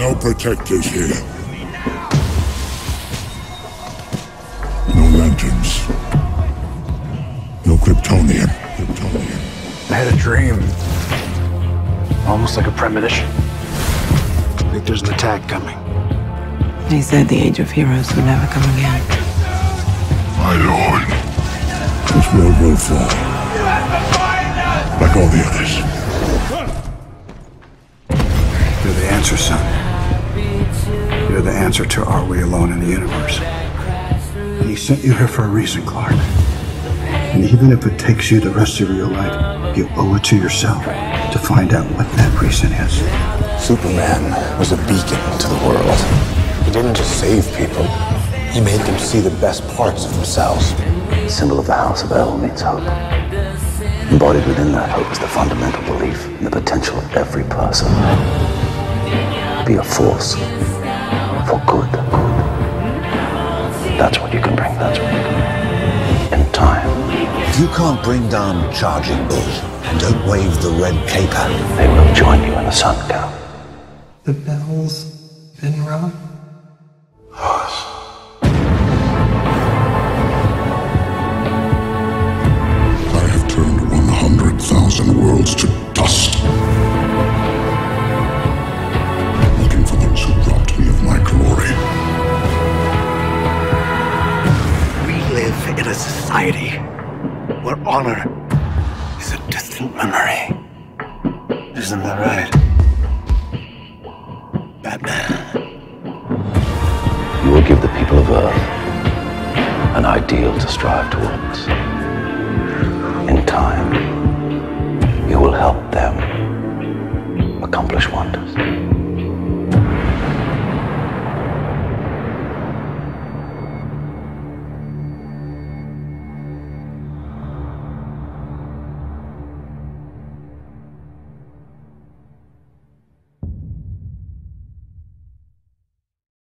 No protectors here. No lanterns. No Kryptonian. Kryptonian. I had a dream. Almost like a premonition. I think there's an attack coming. They said the age of heroes would never come again. My lord. This world will fall. Like all the others. You're the answer, son. You're the answer to are we alone in the universe? And he sent you here for a reason, Clark. And even if it takes you the rest of your life, you owe it to yourself to find out what that reason is. Superman was a beacon to the world. He didn't just save people, he made them see the best parts of themselves. The symbol of the House of El means hope. Embodied within that hope is the fundamental belief in the potential of every person. Be a force for good. That's what you can bring. That's what you can bring. In time, If you can't bring down Charging bulls. and don't wave the red caper, they will join you in the sun, Kal. The bell's been rung. Society where honor is a distant memory. Isn't that right? Batman. You will give the people of Earth an ideal to strive towards. In time,